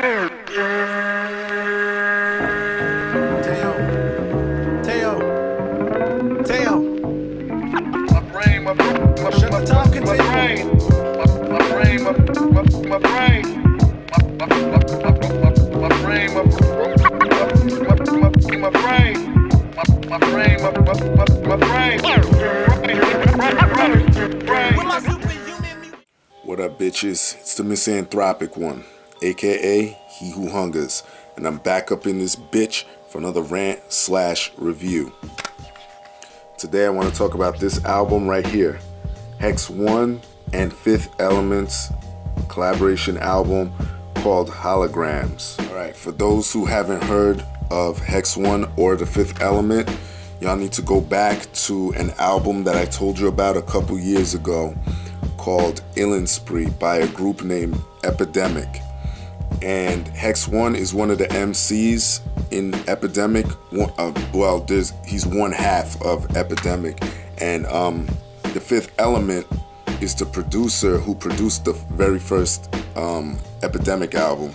Teo. Teo. Teo. My brain, my, my, Shut my, talking my, my brain, my, my brain, my, my, my brain, my, my, my, my, my brain, my, my, my, my brain, my, my brain, my, my, my, my brain, brain. What up, bitches? It's the misanthropic one, aka He Who Hungers, and I'm back up in this bitch for another rant slash review. Today, I want to talk about this album right here Hex One and Fifth Elements collaboration album called Hologramz. Alright, for those who haven't heard of Hex One or the Fifth Element, y'all need to go back to an album that I told you about a couple years ago called Illin Spree by a group named Epidemic. And Hex One is one of the MCs in Epidemic. One, uh, well, there's he's one half of Epidemic, and um, the Fifth Element is the producer who produced the very first um, Epidemic album,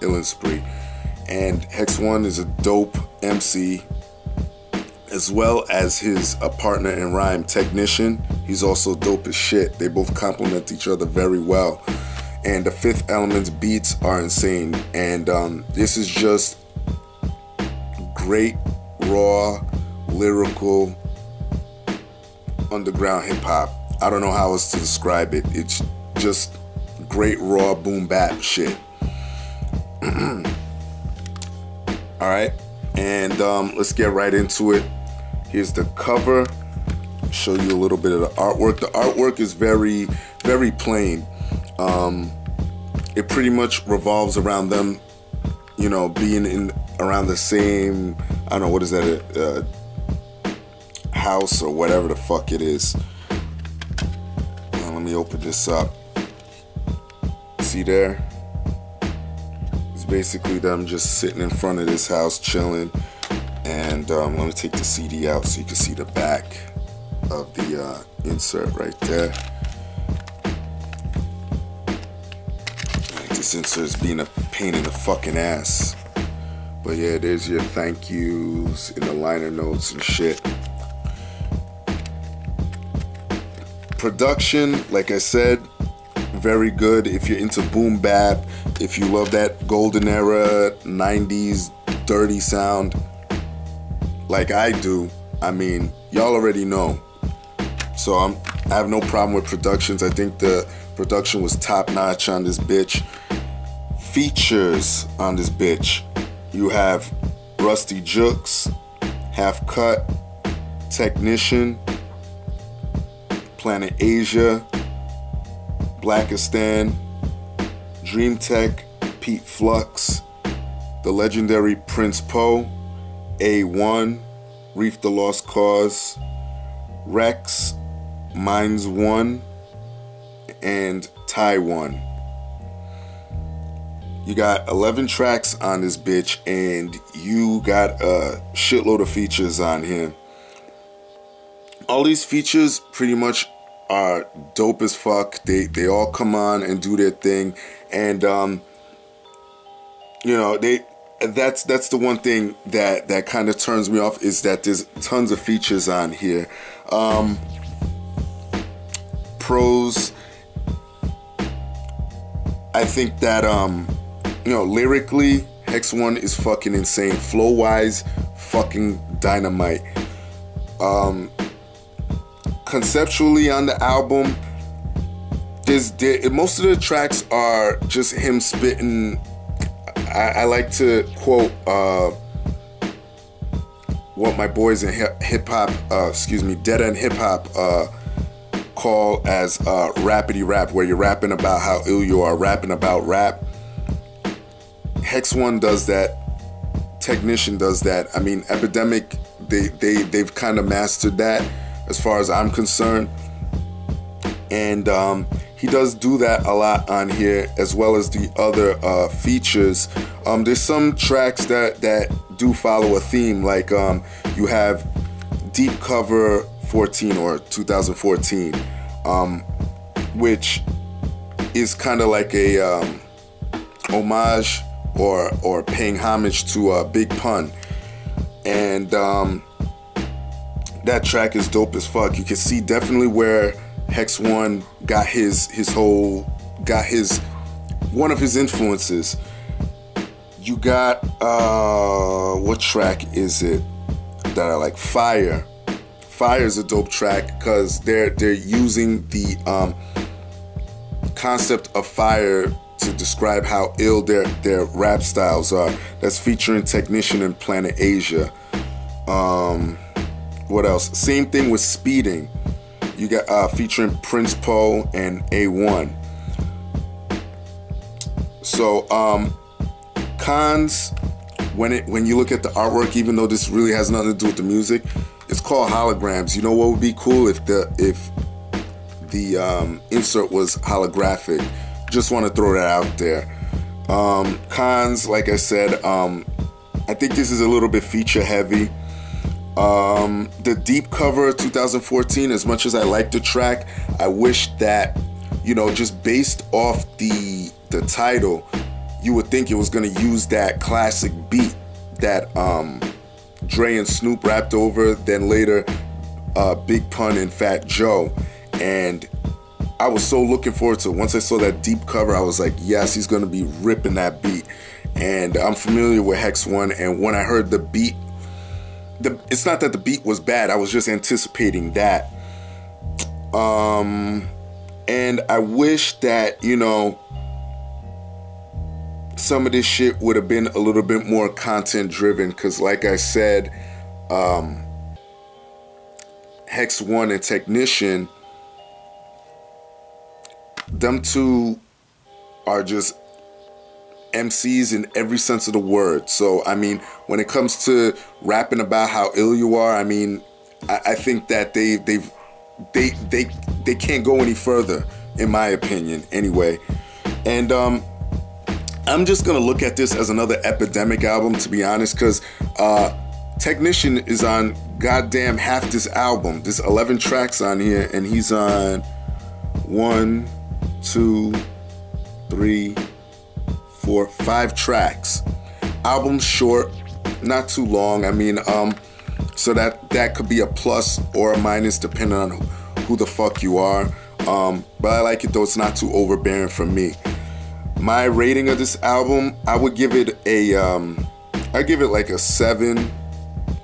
Illin Spree. And Hex One is a dope MC, as well as his a partner in rhyme, Tek-Niktion. He's also dope as shit. They both complement each other very well. And the Fifth Element's beats are insane. And um, this is just great, raw, lyrical, underground hip hop. I don't know how else to describe it. It's just great, raw, boom bap shit. All right, and um, let's get right into it. Here's the cover. Show you a little bit of the artwork. The artwork is very, very plain. Um, it pretty much revolves around them, you know, being in around the same. I don't know what is that, uh, house or whatever the fuck it is. Now, let me open this up. See there? It's basically them just sitting in front of this house chilling. And um, let me take the CD out so you can see the back of the uh, insert right there. Is being a pain in the fucking ass. But yeah, there's your thank yous in the liner notes and shit. Production, like I said, very good if you're into boom bap, if you love that golden era 90s dirty sound like I do. I mean, y'all already know. So I'm I have no problem with productions. I think the production was top notch on this bitch. Features on this bitch. You have Rusty Juxx, Half Cut, Tek-Niktion, Planet Asia, Blacastan, Dream Tech, Pete Flux, the legendary Prince Po, Awon, Reef the Lost Cauze, Reks, Minds One, and Ty-One. You got 11 tracks on this bitch, and you got a shitload of features on here. All these features pretty much are dope as fuck. They they all come on and do their thing, and um, you know they. That's that's the one thing that that kind of turns me off is that there's tons of features on here. Um, pros. I think that um, you know, lyrically, Hex One is fucking insane. Flow wise, fucking dynamite. Um, conceptually on the album, there's there, most of the tracks are just him spitting. I, I like to quote uh, what my boys in hip hop, uh, excuse me, dead end hip hop, uh, call as uh, rapidy rap, where you're rapping about how ill you are, rapping about rap. Hex One does that. Tek-Niktion does that. I mean, Epidemic, they they they've kind of mastered that, as far as I'm concerned. And um, he does do that a lot on here, as well as the other uh, features. Um, there's some tracks that that do follow a theme, like um, you have Deep Cover 14 or 2014, um, which is kind of like a um, homage or or paying homage to uh, Big Pun, and um, that track is dope as fuck. You can see definitely where Hex One got his his whole got his one of his influences. You got uh what track is it that I like? Fire. Fire is a dope track because they're they're using the um, concept of fire to describe how ill their their rap styles are. That's featuring Tek-Niktion and Planet Asia. Um, what else? Same thing with Speeding. You got uh, featuring Prince Po and Awon. So um, cons when it when you look at the artwork, even though this really has nothing to do with the music, it's called Hologramz. You know what would be cool if the if the um, insert was holographic. Just want to throw that out there. Um, cons, like I said, um, I think this is a little bit feature heavy. Um, the deep cover 2014, as much as I like the track, I wish that you know just based off the the title, you would think it was gonna use that classic beat that um, Dre and Snoop rapped over. Then later, uh, Big Pun and Fat Joe, and I was so looking forward to. It. Once I saw that deep cover, I was like, yes, he's gonna be ripping that beat. And I'm familiar with Hex One, and when I heard the beat, the it's not that the beat was bad. I was just anticipating that. Um, and I wish that you know some of this shit would have been a little bit more content driven because like i said um, hex one and Tek-Niktion them two are just MCs in every sense of the word. So I mean, when it comes to rapping about how ill you are, I mean, I, I think that they they've they they they can't go any further, in my opinion, anyway. And um, I'm just gonna look at this as another epidemic album, to be honest, because uh, Tek-Niktion is on goddamn half this album. There's 11 tracks on here, and he's on one, two, three, four, five tracks. Album short, not too long. I mean, um, so that that could be a plus or a minus depending on who, the fuck you are. Um, but I like it though; it's not too overbearing for me. My rating of this album, I would give it a, um, I give it like a seven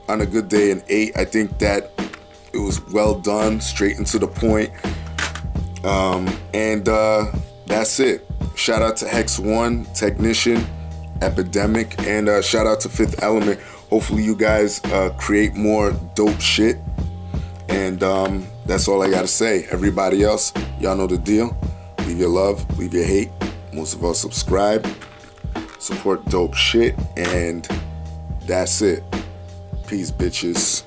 on a good day, an eight. I think that it was well done, straight into the point. Um, and uh, that's it. Shout out to Hex One, Tek-Niktion, Epidemic, and uh, shout out to Fifth Element. Hopefully, you guys uh, create more dope shit. And um, that's all I gotta say. Everybody else, y'all know the deal. Leave your love, leave your hate. Most of us subscribe, support dope shit, and that's it. Peace, bitches.